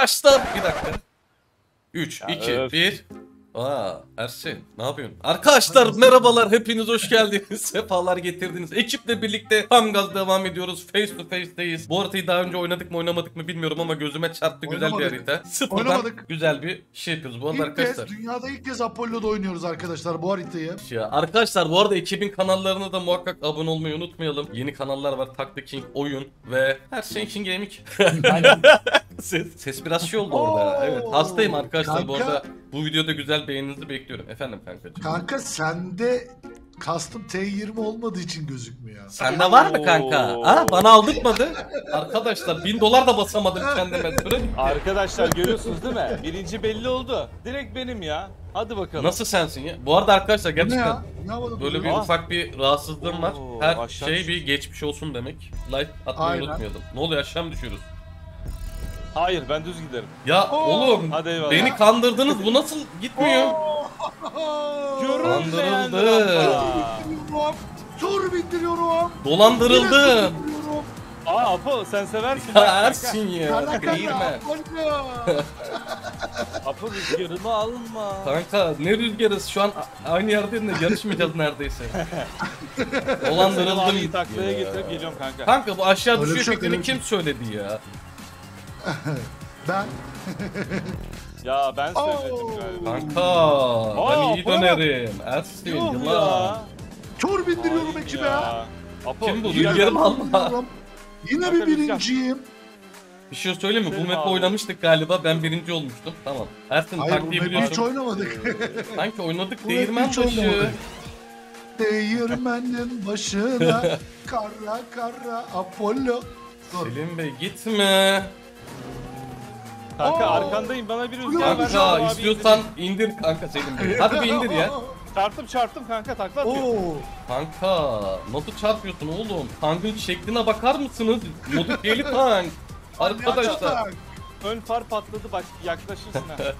Arkadaşlar bir dakika. 3, Ya 2, öf. 1. Aa Ersin ne yapıyorsun? Arkadaşlar merhabalar hepiniz hoş geldiniz. Sefalar getirdiniz. Ekiple birlikte tam gaz devam ediyoruz. Face to face'teyiz. Bu haritayı daha önce oynadık mı oynamadık mı bilmiyorum ama gözüme çarptı güzel bir Oynamadık. harita. Sıfırdan Oynamadık. güzel bir şey yapıyoruz. Bu arada İlk arkadaşlar. kez, dünyada ilk kez Apollo'da oynuyoruz arkadaşlar bu haritayı. Ya arkadaşlar bu arada ekibin kanallarına da muhakkak abone olmayı unutmayalım. Yeni kanallar var. Taktik King oyun ve her şey King Gaming. ses, ses biraz şey oldu orada. Oo, Evet hastayım arkadaşlar bu kanka. arada. Bu videoda güzel beğeninizi bekliyorum. Efendim kankacığım. Kanka sende custom T20 olmadığı için gözükmüyor. Sende var mı kanka? Oo. Ha bana aldırtmadı. Arkadaşlar 1000 dolar da basamadım kendime. Bitti. Arkadaşlar görüyorsunuz değil mi? Birinci belli oldu. Direkt benim ya. Hadi bakalım. Nasıl sensin ya? Bu arada arkadaşlar Bu ne gerçekten ya? Ne böyle bir? Aa. ufak bir rahatsızlığım var. Oo, Her aşağı şey düş- bir geçmiş olsun demek. Like atmayı Aynen. unutmayalım. Ne oluyor aşağı mı düşüyoruz? Hayır ben düz giderim. Ya Oo. oğlum Hadi eyvallah. beni kandırdınız. Bu nasıl gitmiyor? Görünmeyen Kandırıldı. Tur tur bindiriyorum. Aa Apo sen seversin. Ya bak. Ersin ya. Değirme. Apollo. Apo rüzgarımı alma. Kanka ne rüzgarız şu an a- aynı yerdeyim de yarışmayacağız neredeyse. Dolandırıldım. abiyi taklaya ya. getirip geliyorum kanka. Kanka bu aşağı Öyle bir düşüyor şey fikrini bir kim söyledi ya? Ben Ya ben söyledim galiba. Kanka Aa, ben iyi bana dönerim. Ersin Yuh yılan. ya. tur bindiriyorum Hayır ekibe. ya. Apo Kim bu? yine- Rüzgarımı alma. bindiriyorum. Yine bir birinciyim. Bir şey söyleyeyim mi? Bu abi. oynamıştık galiba. Ben birinci olmuştum. Tamam. Ersin Hayır bu taktiği map'i hiç biliyorsun. oynamadık. Sanki oynadık Bu map'i değirmen hiç başı. oynamadık. Değirmenin başına kara kara Apollo. Dur. Selim Bey gitme. Kanka Oo. arkandayım bana bir rüzgar ver. Kanka Abi istiyorsan indir kanka Selim Bey. Hadi bir indir ya. Çarptım çarptım kanka takla atıyor. Oo. Kanka nasıl çarpıyorsun oğlum? Tankın şekline bakar mısınız? Modifiyeli tank. Arkadaşlar. Ön far patladı bak yaklaşırsın ha.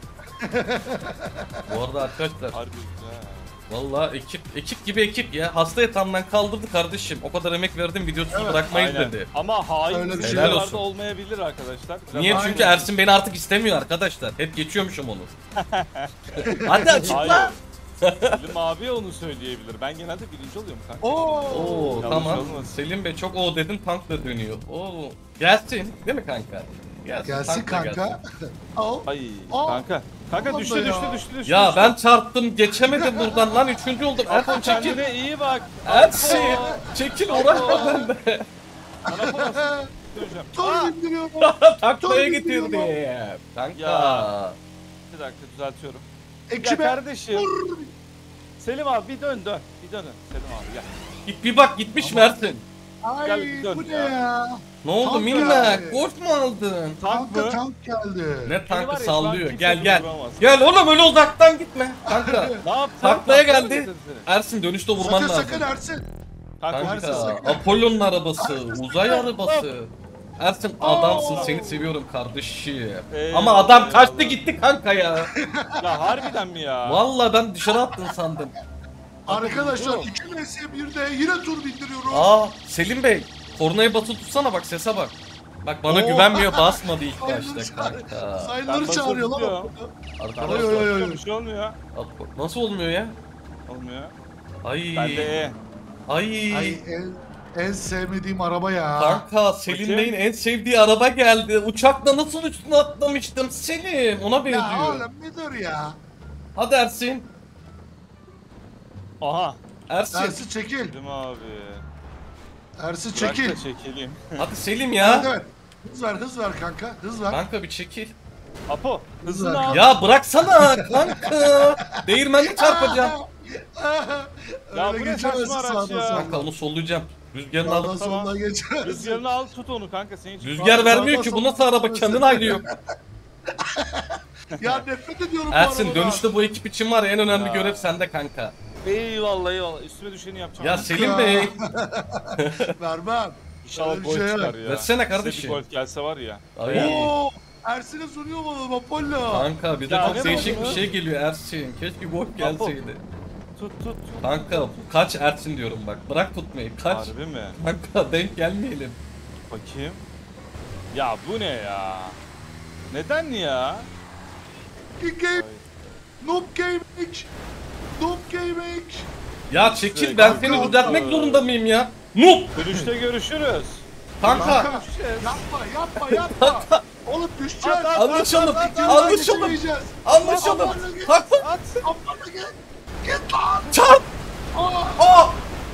Bu arada arkadaşlar Harbi güzel. Valla ekip ekip gibi ekip ya. Hasta yatağımdan kaldırdı kardeşim. O kadar emek verdim videosuz Evet, bırakmayın Aynen. dedi. Ama hain Öyle bir şey videolarda olsun. olmayabilir arkadaşlar. Biraz Niye? hain- Çünkü Ersin beni artık istemiyor arkadaşlar. Hep geçiyormuşum onu. Hadi açıkla. Selim abi onu söyleyebilir. Ben genelde birinci oluyorum kanka. Oo. Oo tamam. olmasın. Selim Bey çok o dedin tank da dönüyor. Oo. Gelsin değil mi kanka? Gelsin, Gelsin gelsin. kanka. Al. Ay Aa, kanka. Kanka düştü düştü ya. düştü düştü. Ya düştü. ben çarptım geçemedim buradan lan üçüncü oldum. Ersin çekil. kendine iyi bak. Ersin çekil uğraşma bende. Aa, bindiriyorum. Taklaya Dur, getirdi. gidiyorum. Kanka. Ya. Bir dakika düzeltiyorum. Ya Ekibe. kardeşim. Selim abi bir dön dön. Bir dön. Selim abi gel. Git bir bak gitmiş Mersin. Ay Gel bir dön bu ne ya. Ya? Ne oldu Tank geldi. Golf mu aldın? Tank Kanka mı? tank geldi. Ne var tankı ya, şu an sallıyor. kimse Gel gel. Gel oğlum öyle uzaktan gitme. Kanka. Ne yaptın? Taklaya mı geldi. getirdin seni? Ersin dönüşte vurman Sakın lazım. sakın Ersin. Kanka, Ersin Kanka. Apollo'nun arabası, uzay arabası. Ersin adamsın seni seviyorum kardeşim. Eyvallah, Ama adam kaçtı eyvallah. gitti kanka ya. Ya harbiden mi ya? Vallahi ben dışarı attın sandım. Arkadaşlar Yok. 2 vs 1'de yine tur bindiriyorum. Aa Selim Bey kornaya basılı tutsana bak sese bak. Bak bana Oo. güvenmiyor basmadı ilk başta çağırıyor. kanka. Sayınları basılı çağırıyor lan. tutuyorum. Arkadaşlar Oy, oy, oy. Bir şey olmuyor. nasıl olmuyor ya? Olmuyor. Ay. Ben de E. Ay. Ay en, en sevmediğim araba ya. Kanka Selim Bakayım. Bey'in en sevdiği araba geldi. Uçakla nasıl üstüne atlamıştım Selim. Ona Ya benziyor. oğlum nedir ya? Hadi Ersin. Aha. Ersin. Ersin çekil. Dedim abi. Ersin Bırak çekil. da çekileyim. Hadi Selim ya. evet. Hız ver hız ver kanka. Hız ver. Kanka bir çekil. Apo hızını al. Ya bıraksana kanka. Değirmenle çarpacağım. Ya bu ne geçemezsin saçma araç ya? Kanka onu sollayacağım. Rüzgarını alıp. Tamam. geçemezsin. Rüzgarını al tut onu kanka senin için. Rüzgar vermiyor ki bu nasıl araba kendini ayrıyor. Ya nefret ediyorum bu Ersin dönüşte bu ekip için var ya en önemli Ya. görev sende kanka. Eyvallah eyvallah. Üstüme düşeni yapacağım. Ya Selim Bey. Vermem. İnşallah gol şey çıkar ya. Versene Size kardeşim. bir gol gelse var ya. Ay. Oo, Ersin'e soruyor bana Apollo. Kanka bir de Ya çok değişik oldu bir şey geliyor Ersin. Keşke gol gelseydi. Tut tut tut. Kanka kaç Ersin diyorum bak. Bırak tutmayı. Kaç. Harbi mi? Kanka denk gelmeyelim. Bakayım. Ya bu ne ya? Neden ya? King Game. Noob Gaming. Noob Gaming. Ya çekil ben seni düzeltmek zorunda mıyım ya? Noob! Dönüşte görüşürüz. Kanka! Kanka yapma yapma yapma. Oğlum düşeceğiz. At, at, Anlaşalım! at, at, at, Anlaşalım! Geçemeyeceğiz. Anlaşalım! At. Aptala git. Git lan. Çarp! Aa,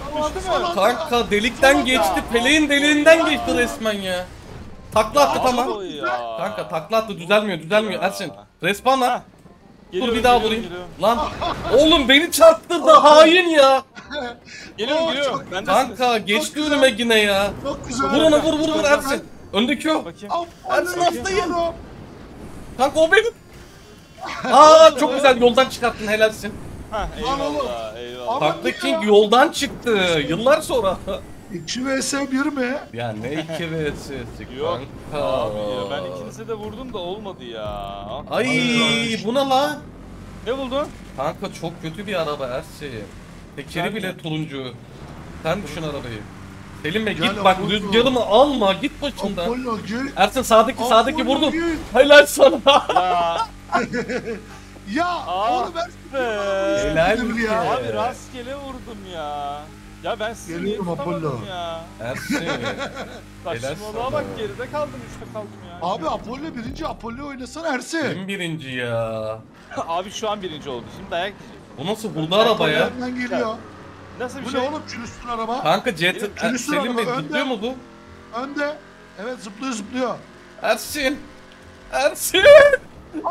tamam, Düştü mü? son anda. Kanka delikten geçti. Peleğin deliğinden geçti resmen ya. Takla attı tamam. Ya. Kanka takla attı düzelmiyor düzelmiyor Ersin. Respawn lan. Hah. Dur bir daha vurayım. Lan oğlum beni çarptırdı hain ya. Geliyorum Oo, geliyorum. çok- Ben de Kanka geçti önüme yine ya. Çok güzel. Vur ona vur vur vur Ersin. Öndeki o. Ersin hastayım. Kanka o benim. Aa çok güzel yoldan çıkarttın helalsin. Oğlum. eyvallah eyvallah. Ya. King yoldan çıktı. Yıllar sonra. 2 vs 1 mi? ya ne iki vs'si Yok kanka. abi ya ben ikinize de vurdum da olmadı ya. Ay bu ne la? Ne buldun? Kanka çok kötü bir araba Ersin. Tekeri Ben bile turuncu. Sen düşün arabayı. Selim Bey Gel git bak Apollo. rüzgarımı alma git başımdan. Apollo gel. Ersin sağdaki sağdaki Apollo vurdun. gel. Helal sana. Ya Ya Aa, oğlum ben be. Helal Dedim ki. ya. Abi rastgele vurdum ya. Ya ben sizi Geliyorum Apollo. ya. Ersin. Saçmalığa bak geride kaldım üçte kaldım ya. Abi Apollo birinci Apollo oynasana Ersin. Kim birinci ya? Abi şu an birinci oldu. Şimdi dayak yiyecek. Bu nasıl vurdu araba ya? Nereden geliyor? Nasıl bir Bu şey? ne oğlum külüstür araba? Kanka Jet Benim Er- külüstür Selim Bey araba zıplıyor mu bu? Önde. Evet zıplıyor zıplıyor. Ersin. Ersin.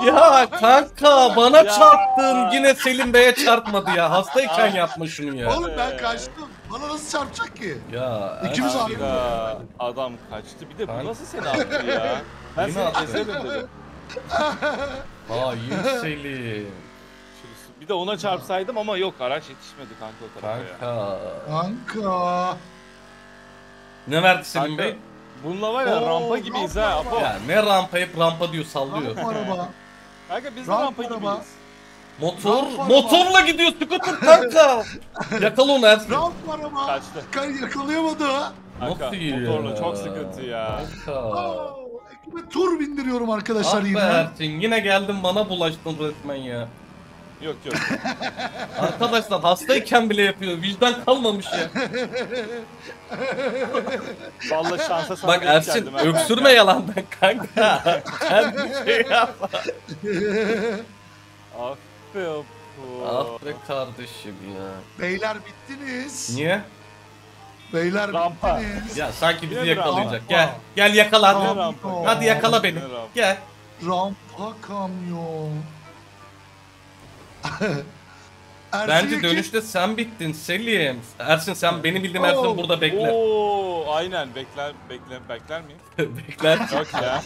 Ya kanka bana Ya. çarptın yine Selim Bey'e çarpmadı ya. Hastayken yapma şunu ya. Oğlum ben kaçtım. Bana nasıl çarpacak ki? Ya İkimiz ayrı. Kanka, adam kaçtı. Bir de Kanka. bu nasıl seni attı ya? Ben seni attı. keserim dedim. Hain Selim. Şurası- Bir de ona çarpsaydım ama yok araç yetişmedi kanka o tarafa ya. Kanka. Kanka. Ne verdi Selim Kanka, Bey? Bununla var ya Oo, rampa gibiyiz ha. rampa Apo. Ya ne rampa hep rampa diyor sallıyor. Rampa araba. Kanka biz de Rampa rampa araba. gibiyiz. Motor, Rampa motorla gidiyor scooter kanka. Yakala onu Ersin. Rampa araba. Kaçtı. Kan yakalayamadı ha. Kanka Nasıl ya? motorla çok sıkıntı ya. Kanka. Oo, ekibe tur bindiriyorum arkadaşlar Ah yine. Ersin yine geldin bana bulaştın resmen ya. Yok yok. Arkadaşlar hastayken bile yapıyor. Vicdan kalmamış ya. Vallahi şansa sana Bak denk Ersin geldim ha öksürme yalandan kanka. Kendi şey yap. Ah be Apo. Ah be kardeşim ya. Beyler bittiniz. Niye? Beyler Rampa. bittiniz. Ya sanki bizi Yine yakalayacak. rampa. Gel. Gel yakala hadi. rampa? Hadi yakala beni. Rampa? Gel. Rampa kamyon. Ersin Bence Yekin- dönüşte sen bittin Selim. Ersin sen beni bildim Ersin Oo. burada bekle. Oo, aynen bekler bekler bekler miyim? Bekler. Yok ya.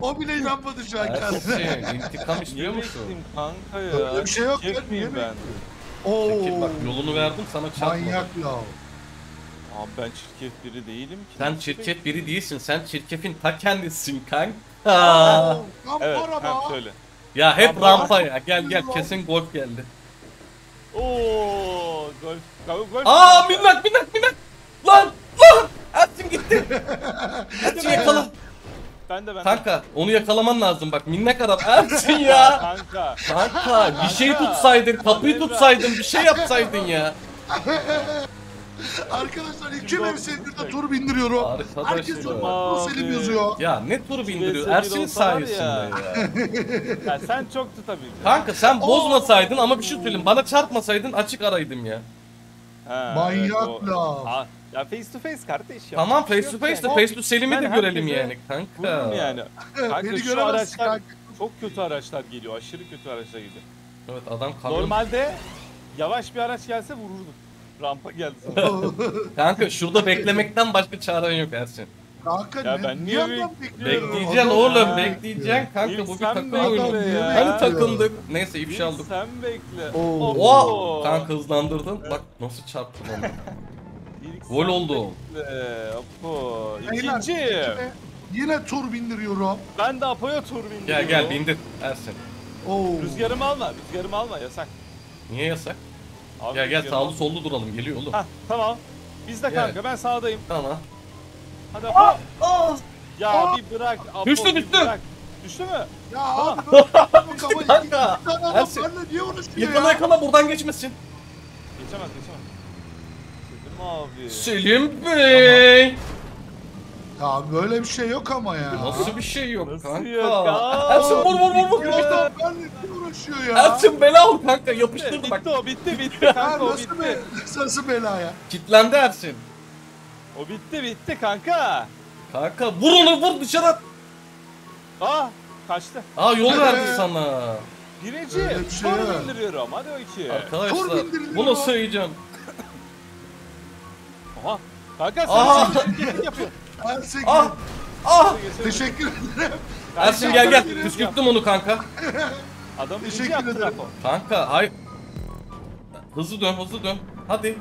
O bile inanmadı şu an kendine. Ersin intikam Niye istiyor musun? bekleyeyim kanka ya? Öyle bir şey yok ya, Çek miyim niye ben? Oo. Çekil bak yolunu verdim sana çarpma. Manyak ya. Abi ben çirkef biri değilim ki. Sen Nasıl çirkef biri değilsin. Sen çirkefin ta kendisisin kanka. Oo, Rampa Evet, ha, söyle. Ya hep Rampa. rampa ya. Gel gel kesin golf geldi. Oo, golf, golf, golf. Aa minnak minnak minnak. Lan lan. Ersin gitti. Ersin yakala. Ben de ben de. Kanka onu yakalaman lazım bak minnak adam. Ersin ya. Kanka. Kanka bir şey tutsaydın kapıyı tutsaydın bir şey yapsaydın ya. Arkadaşlar iki 1'de tur bindiriyorum. Arkadaşlar. Herkes tur Abi. Selim yazıyor. Ya ne tur bindiriyor Ersin sayesinde ya. ya. Ya sen çok tutabildin. Kanka sen bozmasaydın ama bir şey söyleyeyim bana çarpmasaydın açık araydım ya. Ha, Manyak o- lan. Aa, Ya face to face kardeş ya. Tamam face to face de face to Selim'i de görelim herkese yani kanka. Vururum yani. Kanka Beni şu araçlar kanka. çok kötü araçlar geliyor. Aşırı kötü araçlar geliyor. Evet adam kamyon. Normalde yavaş bir araç gelse vururdum. Rampa geldi sana. Kanka şurada beklemekten başka çaren yok Ersin. Kanka Ya ne, ben niye adam bekliyorum? Bekleyeceksin Adam- oğlum bekleyeceksin kanka bu bir İnsan takım bekle oyunu. ya. Hani takıldık. Neyse ifşa Bir aldık. Sen bekle. Oo. Oha! Kanka hızlandırdın. Bak nasıl çarptın onu. İlk Gol oldu. bekle. Apo. Beyler, İkinci. ekibe Yine tur bindiriyorum. Ben de Apo'ya tur bindiriyorum. Gel gel bindir Ersin. Oo. Rüzgarımı alma. Rüzgarımı alma yasak. Niye yasak? Abi Gel gel sağlı sollu duralım geliyor oğlum. Hah tamam. Biz de Gel. kanka ben sağdayım. Tamam. Hadi Apo. Aa! Ya Aa! bir bırak Apo. Düştü, düştü. Bırak. Düştü mü? Ya abi ama Kanka, Ersin. benimle niye uğraşıyor Yakala ya? yakala buradan geçmesin. Geçemez geçemez. Selim abi. Selim Bey. Ya böyle bir şey yok ama ya. Nasıl bir şey yok Nasıl kanka? yok ya? Ersin vur vur vur vur. Ya niye uğraşıyor ya? Ersin bela ol kanka Bitti, yapıştırdı bak. bitti o bitti bitti kanka o nasıl bitti. be, nasıl bela ya? Kitlendi Ersin. O bitti bitti kanka. Kanka vur onu vur dışarı at. Aa kaçtı. Aa yol verdi sana. Birinci. Şey Sonra yok. indiriyorum hadi o iki. Arkadaşlar bindiriliyor. bu nasıl heyecan? Aha. Kanka sen hareketlik yapıyorsun. Ersin Ah ah. teşekkür ederim. Ersin gel gel. Püskürttüm onu kanka. Adam Teşekkür ederim. Rafo. Kanka hay. Hızlı dön hızlı dön. Hadi.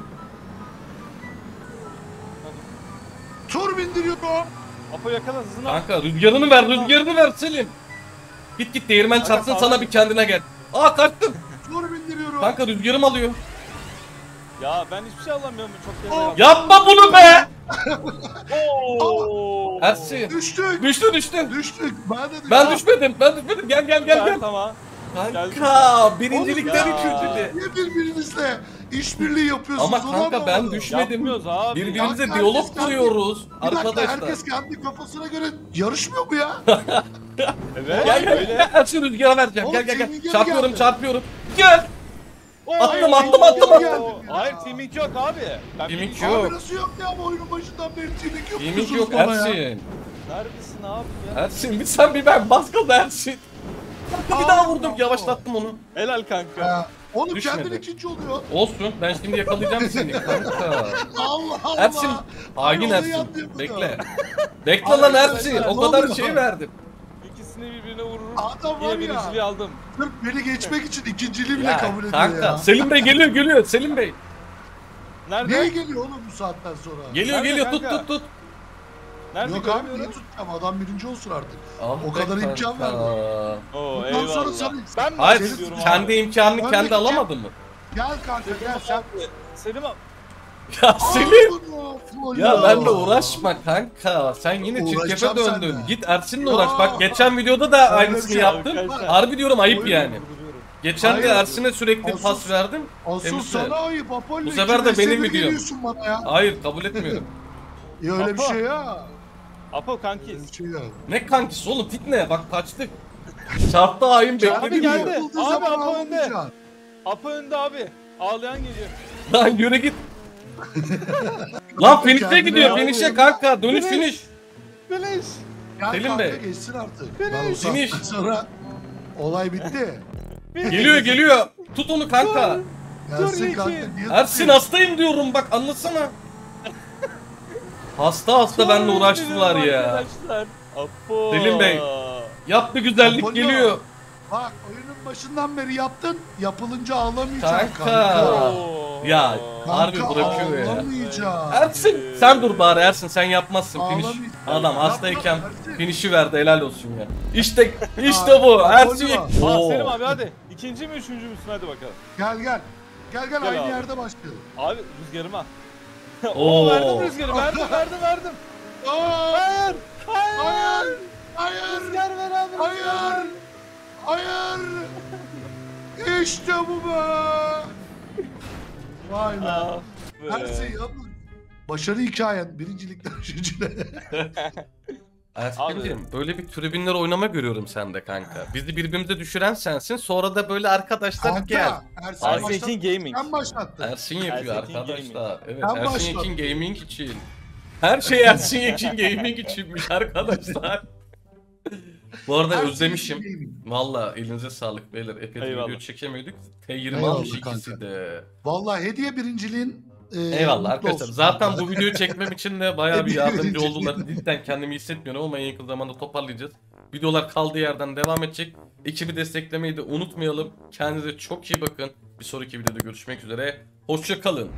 Tur bindiriyorum. Apo yakala hızını. Kanka rüzgarını ver rüzgarını ver Selim. Git git değirmen çarpsın sana bir kendine gel. Aa kaçtın. Tur bindiriyorum. Kanka rüzgarım alıyor. Ya ben hiçbir şey alamıyorum çok yerde Aa. Yapma bunu be. Oo. Ersin. Düştük. Düştü düştü. Düştük. Ben de düştüm. Ben düşmedim. Ben düşmedim. Gel gel gel gel. Tamam. Kanka birincilikten üçüncülü. Niye birbirinizle işbirliği yapıyorsunuz? Ama Onu kanka ben düşmedim. Yapmıyoruz abi. Birbirimize Kanka, diyalog herkes kendi- kuruyoruz Bir dakika arkadaşlar. herkes kendi kafasına göre yarışmıyor mu ya? Evet Gel gel öyle. Ersin rüzgara vereceğim. Oğlum, Gel gel senin gel. Çarpıyorum geldi. çarpıyorum. Gel. Attım, attım, attım, attım. Hayır teaming yok abi. Ben yok. Abi nasıl yok ya bu oyunun başından beri teaming yok. Yemin yok bana ya. Ersin. Neredesin abi ya? Ersin bir sen bir ben bas gaza Ersin. Kanka bir daha vurdum yavaşlattım onu. Helal kanka. Ya, Oğlum Düşmedi. kendin ikinci oluyor. Olsun ben şimdi yakalayacağım seni kanka. Allah Allah. Ersin hain Ersin. Bekle. Bekle lan Ersin. O kadar şey verdim. Adam var Yine ya. birinciliği aldım. Sırf beni geçmek için ikinciliği bile Ya kabul ediyor kanka ya. Selim Bey geliyor geliyor Selim Bey. Nerede? Neye geliyor oğlum bu saatten sonra? Geliyor Nerede geliyor tut kanka? tut tut. Nerede Yok abi niye görmüyorum? tutacağım? Adam birinci olsun artık. Ah O kadar imkan kanka. verdi. Oo Bundan eyvallah. sonra sen- Ben mi Hayır istiyorum kendi abi? imkanını Ben kendi de- alamadın mı? Gel kanka Selim gel sen. abi. Selim abi. Ya Selim. Ya benle uğraşma kanka. Sen yine çirkefe Uğraşacağım döndün. seninle. Git Ersin'le uğraş. Bak geçen videoda da aynısını şey yaptın. arkadaşlar. Harbi diyorum ayıp Oyun yani. Geçen de Hayır. Ersin'e sürekli Asıl- pas verdim. Asıl Temizle. sana ayıp Apollo. Bu sefer de benim mesele videom. geliyorsun bana ya. Hayır kabul etmiyorum. Ya öyle bir şey ya. Apo Öyle bir şey ya. ne kankisi oğlum fitne bak kaçtık. Çarptı hain Abi bekledim geldi. diyor. Yapıldığı Abi, zaman Apo önde. ağlamayacaksın. Apo önde abi. Ağlayan geliyor. Lan yürü git. Lan finish'e gidiyor finish'e kanka dönüş Finish. finish. Finish. Selim kanka Bey. geçsin artık. Ben saatten Finish. sonra olay bitti. Geliyor geliyor. Tut onu kanka. Gelsin kanka. niye Ersin tutuyorsun? hastayım diyorum bak anlasana. Hasta hasta benimle uğraştılar ya. Arkadaşlar. Apo. Selim Bey. Yap bir güzellik Apollo. geliyor. Bak oyunun başından beri yaptın. Yapılınca ağlamayacaksın Kanka. kanka. Oo. Ya harbi bırakıyor ya. ağlamayacaksın. Ersin sen dur bari Ersin sen yapmazsın finish. Ağlamayacaksın. Adam hastayken Ersin. finish'i verdi helal olsun ya. İşte işte bu Ersin. Aa Oo. Selim abi hadi. İkinci mi üçüncü müsün hadi bakalım. Gel gel. Gel gel, Gel aynı abi. yerde başlayalım. Abi rüzgarıma. Oo. Oo verdim rüzgarı verdim verdim verdim. Aa, Hayır. Hayır. hayır. Hayır. Rüzgar ver abi. rüzgar Hayır. ver. Hayır. İşte bu be. Vay be. Ah be. Ersin yalnız. Başarı hikayen. Birincilikten üçüncüne. Ersin'cim böyle bir tribünler oynama görüyorum sende kanka. Bizi birbirimize düşüren sensin sonra da böyle arkadaşlar gel. Kanka. Ersin Ersin başlattı. için gaming. Sen başlattın. Ersin yapıyor Ersin arkadaşlar. Evet Ben Ersin başladım. Yekin Gaming için. Her şey Ersin Yekin Gaming içinmiş arkadaşlar. Bu arada Ersin özlemişim. Gaming. Valla elinize sağlık beyler. Epey Eyvallah. video çekemiyorduk. T20 Eyvallah almış kanka. ikisi de. Vallahi hediye birinciliğin e, Eyvallah arkadaşlar. olsun. Zaten bu videoyu çekmem için de bayağı bir yardımcı oldular. Cidden kendimi hissetmiyorum ama en yakın zamanda toparlayacağız. Videolar kaldığı yerden devam edecek. Ekibi desteklemeyi de unutmayalım. Kendinize çok iyi bakın. Bir sonraki videoda görüşmek üzere. Hoşça kalın.